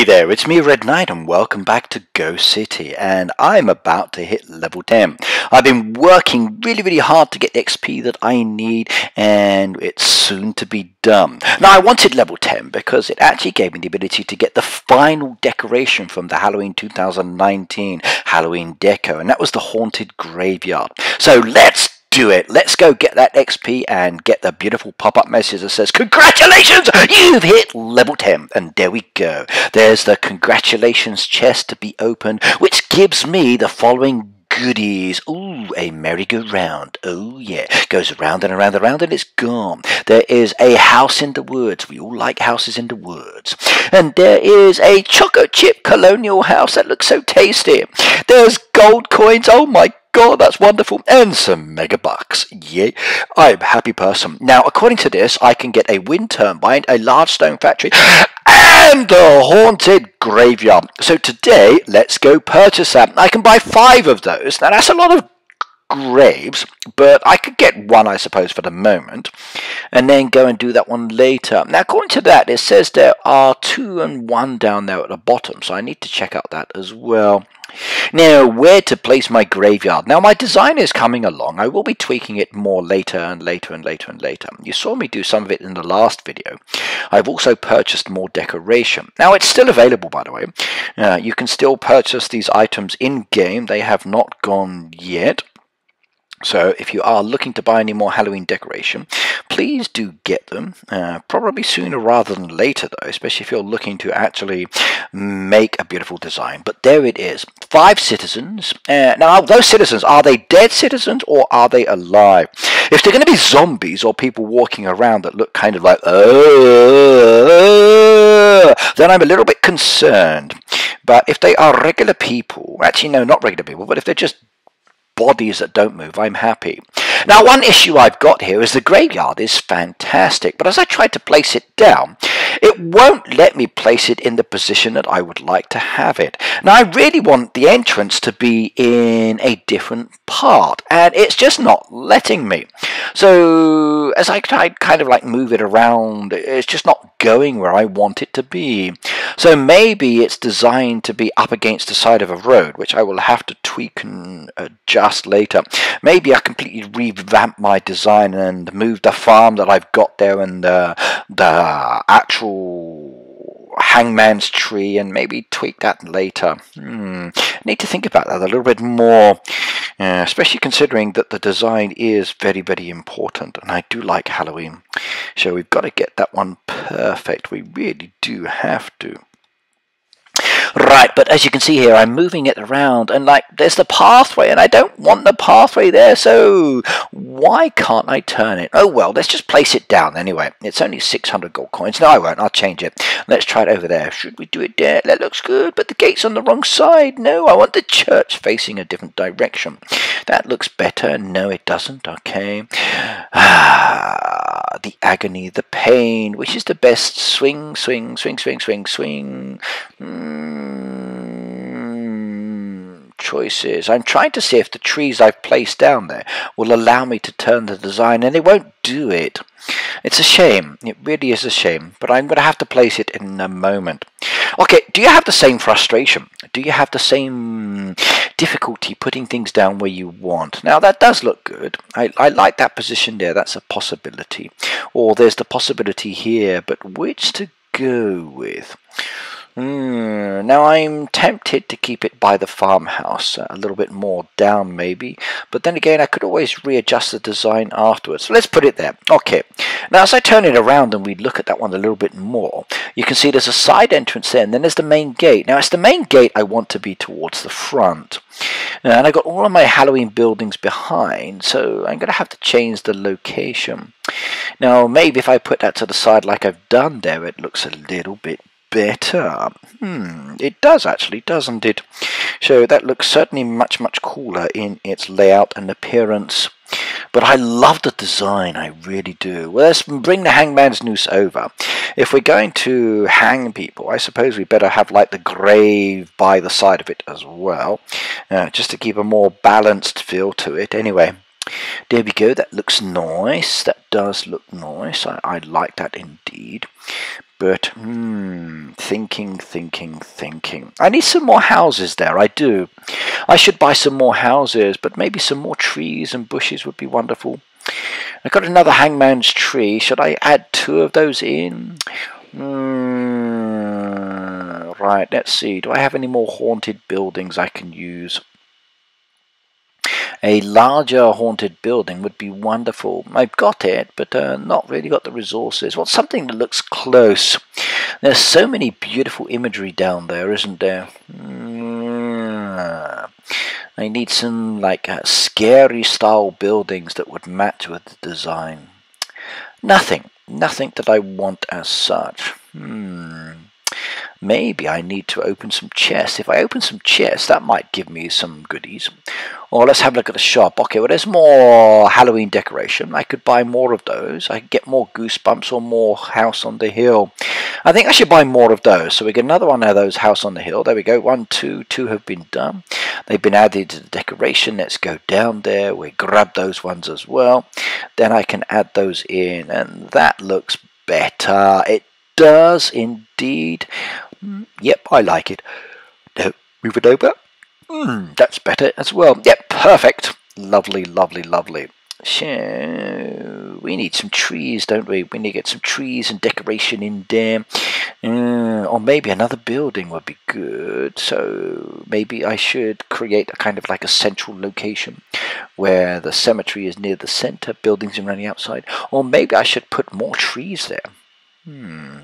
Hey there, it's me Red Knight and welcome back to Go City and I'm about to hit level 10. I've been working really really hard to get the XP that I need and it's soon to be done. Now I wanted level 10 because it actually gave me the ability to get the final decoration from the Halloween 2019 Halloween deco and that was the Haunted Graveyard. So let's do it. Let's go get that XP and get the beautiful pop-up message that says, Congratulations! You've hit level 10. And there we go. There's the congratulations chest to be opened, which gives me the following goodies. Ooh, a merry-go-round. Oh, yeah. Goes around and around and around and it's gone. There is a house in the woods. We all like houses in the woods. And there is a choco chip colonial house that looks so tasty. There's gold coins. Oh, my God, that's wonderful. And some megabucks. Yay. I'm a happy person. Now, according to this, I can get a wind turbine, a large stone factory, and the haunted graveyard. So today, let's go purchase that. I can buy five of those. Now, that's a lot of graves, but I could get one, I suppose, for the moment, and then go and do that one later. Now, according to that, it says there are two and one down there at the bottom, so I need to check out that as well. Now, where to place my graveyard? Now, my design is coming along. I will be tweaking it more later and later and later and later. You saw me do some of it in the last video. I've also purchased more decoration. Now, it's still available, by the way. Uh, you can still purchase these items in-game. They have not gone yet. So if you are looking to buy any more Halloween decoration, please do get them. Uh, probably sooner rather than later though, especially if you're looking to actually make a beautiful design. But there it is. Five citizens. Uh, now those citizens, are they dead citizens or are they alive? If they're going to be zombies or people walking around that look kind of like, uh, then I'm a little bit concerned. But if they are regular people, actually no, not regular people, but if they're just bodies that don't move, I'm happy. Now, one issue I've got here is the graveyard is fantastic, but as I try to place it down, it won't let me place it in the position that I would like to have it. Now, I really want the entrance to be in a different part, and it's just not letting me. So, as I try kind of like move it around, it's just not going where I want it to be. So maybe it's designed to be up against the side of a road, which I will have to tweak and adjust later. Maybe I completely revamp my design and move the farm that I've got there and uh, the actual hangman's tree and maybe tweak that later. Hmm. Need to think about that a little bit more, uh, especially considering that the design is very, very important and I do like Halloween. So we've got to get that one perfect. We really do have to. Right, but as you can see here, I'm moving it around, and like, there's the pathway, and I don't want the pathway there, so why can't I turn it? Oh well, let's just place it down anyway. It's only 600 gold coins. No, I won't. I'll change it. Let's try it over there. Should we do it there? That looks good, but the gate's on the wrong side. No, I want the church facing a different direction. That looks better. No, it doesn't. Okay. Ah, the agony, the pain. Which is the best? Swing, swing, swing, swing, swing, swing. Mm, choices. I'm trying to see if the trees I've placed down there will allow me to turn the design, and they won't do it. It's a shame. It really is a shame. But I'm going to have to place it in a moment. Okay, do you have the same frustration? Do you have the same difficulty putting things down where you want? Now, that does look good. I, I like that position there. That's a possibility. Or there's the possibility here, but which to go with? Mm, now I'm tempted to keep it by the farmhouse, a little bit more down maybe, but then again I could always readjust the design afterwards. So let's put it there. Okay, now as I turn it around and we look at that one a little bit more, you can see there's a side entrance there and then there's the main gate. Now it's the main gate I want to be towards the front. And I've got all of my Halloween buildings behind, so I'm going to have to change the location. Now maybe if I put that to the side like I've done there, it looks a little bit better. Hmm, it does actually, doesn't it? So that looks certainly much, much cooler in its layout and appearance. But I love the design, I really do. Well, let's bring the hangman's noose over. If we're going to hang people, I suppose we better have like the grave by the side of it as well, uh, just to keep a more balanced feel to it. Anyway, there we go, that looks nice, that does look nice, I, I like that indeed. But, hmm, thinking, thinking, thinking. I need some more houses there, I do. I should buy some more houses, but maybe some more trees and bushes would be wonderful. I've got another hangman's tree. Should I add two of those in? Mm, right, let's see. Do I have any more haunted buildings I can use? A larger haunted building would be wonderful. I've got it, but uh, not really got the resources. Well, something that looks close. There's so many beautiful imagery down there, isn't there? Mm, I need some like uh, scary style buildings that would match with the design. Nothing. Nothing that I want as such. Hmm. Maybe I need to open some chests. If I open some chests, that might give me some goodies. Or let's have a look at the shop. Okay, well, there's more Halloween decoration. I could buy more of those. I could get more Goosebumps or more House on the Hill. I think I should buy more of those. So we get another one of those House on the Hill. There we go. One, two, two have been done. They've been added to the decoration. Let's go down there. We grab those ones as well. Then I can add those in. And that looks better. It does indeed. Mm, yep, I like it. No, move it over. Mm, that's better as well. Yep, perfect. Lovely, lovely, lovely. So we need some trees, don't we? We need to get some trees and decoration in there. Uh, or maybe another building would be good. So maybe I should create a kind of like a central location where the cemetery is near the center, buildings on the outside. Or maybe I should put more trees there. Hmm.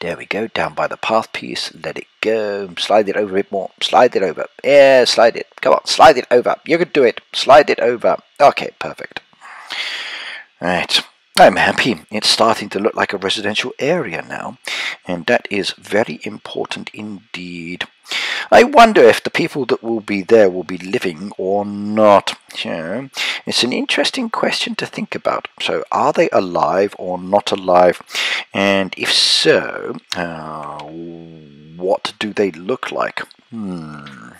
There we go, down by the path piece. Let it go. Slide it over a bit more. Slide it over. Yeah, slide it. Come on, slide it over. You can do it. Slide it over. Okay, perfect. Right. I'm happy. It's starting to look like a residential area now, and that is very important indeed. I wonder if the people that will be there will be living or not. Yeah, it's an interesting question to think about. So, are they alive or not alive? And if so, uh, what do they look like? Hmm.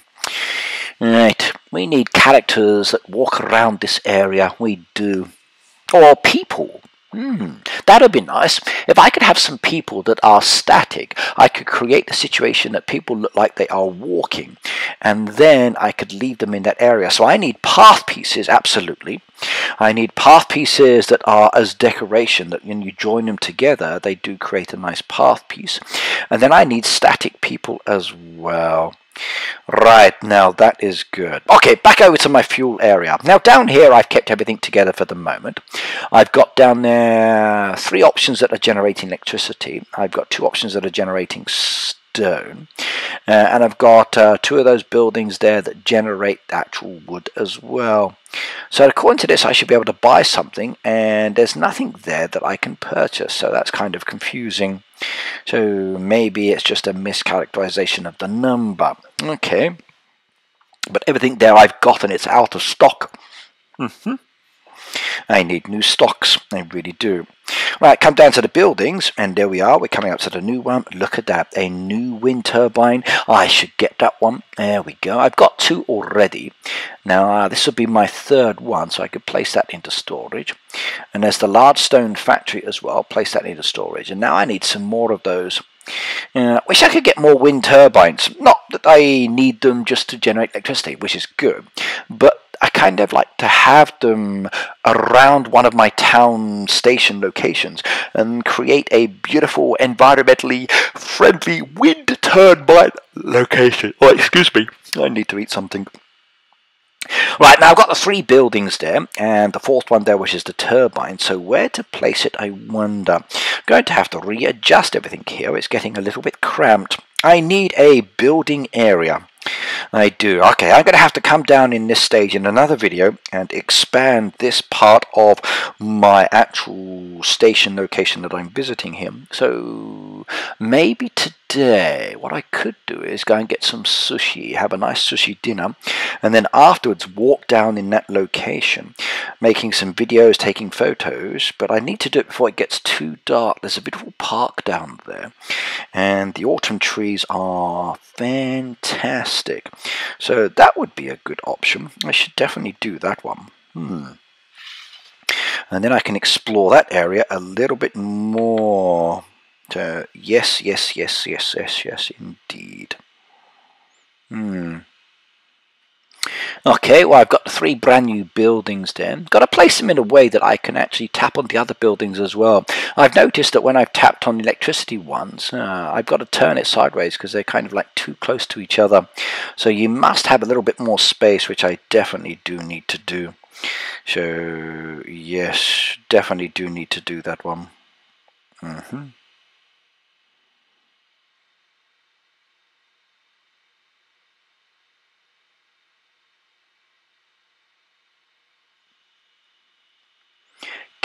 Right, we need characters that walk around this area. We do or people. Hmm, that'd be nice. If I could have some people that are static, I could create the situation that people look like they are walking, and then I could leave them in that area. So I need path pieces, absolutely. I need path pieces that are as decoration, that when you join them together, they do create a nice path piece. And then I need static people as well. Right, now that is good. Okay, back over to my fuel area. Now down here I've kept everything together for the moment. I've got down there three options that are generating electricity. I've got two options that are generating stone. Uh, and I've got uh, two of those buildings there that generate actual wood as well. So according to this, I should be able to buy something, and there's nothing there that I can purchase. So that's kind of confusing. So maybe it's just a mischaracterization of the number. Okay. But everything there I've got, and it's out of stock. Mm -hmm. I need new stocks. I really do. Right, come down to the buildings, and there we are. We're coming up to the new one. Look at that, a new wind turbine. I should get that one. There we go. I've got two already. Now, uh, this would be my third one, so I could place that into storage. And there's the large stone factory as well. Place that into storage. And now I need some more of those. Uh, wish I could get more wind turbines. Not that I need them just to generate electricity, which is good, but kind of like to have them around one of my town station locations and create a beautiful, environmentally friendly wind turbine location. Oh, excuse me, I need to eat something. Right, now I've got the three buildings there, and the fourth one there, which is the turbine. So where to place it, I wonder. I'm going to have to readjust everything here. It's getting a little bit cramped. I need a building area. I do. Okay, I'm going to have to come down in this stage in another video and expand this part of my actual station location that I'm visiting him. So maybe today what I could do is go and get some sushi, have a nice sushi dinner, and then afterwards walk down in that location, making some videos, taking photos, but I need to do it before it gets too dark. There's a beautiful park down there, and the autumn trees are fantastic. So that would be a good option. I should definitely do that one. Hmm. And then I can explore that area a little bit more. So, yes, yes, yes, yes, yes, yes, indeed. Hmm. Okay, well I've got three brand new buildings then. Got to place them in a way that I can actually tap on the other buildings as well. I've noticed that when I've tapped on electricity ones, uh, I've got to turn it sideways because they're kind of like too close to each other. So you must have a little bit more space, which I definitely do need to do. So yes, definitely do need to do that one. Mm -hmm.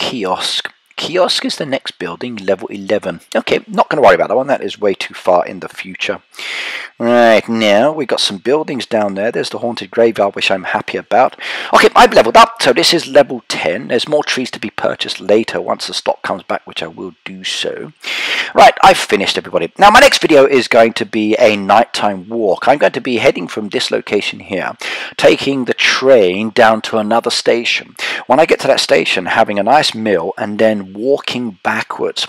Kiosk. Kiosk is the next building, level 11. Okay, not going to worry about that one. That is way too far in the future. Right, now we've got some buildings down there. There's the Haunted Graveyard, which I'm happy about. Okay, I've leveled up, so this is level 10. There's more trees to be purchased later once the stock comes back, which I will do so. Right, I've finished, everybody. Now, my next video is going to be a nighttime walk. I'm going to be heading from this location here, taking the train down to another station. When I get to that station, having a nice meal, and then walking backwards.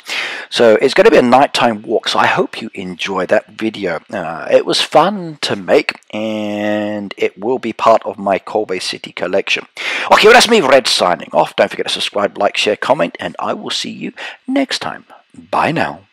So it's going to be a nighttime walk, so I hope you enjoy that video. Uh, it was fun to make and it will be part of my Kobe City collection. Okay, well that's me, Red, signing off. Don't forget to subscribe, like, share, comment, and I will see you next time. Bye now.